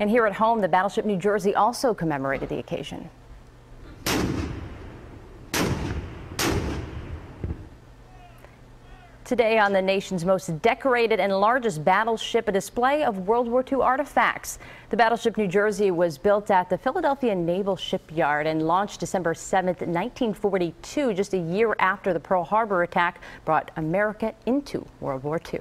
And here at home, the battleship New Jersey also commemorated the occasion. Today on the nation's most decorated and largest battleship, a display of World War II artifacts. The battleship New Jersey was built at the Philadelphia Naval Shipyard and launched December 7, 1942, just a year after the Pearl Harbor attack brought America into World War II.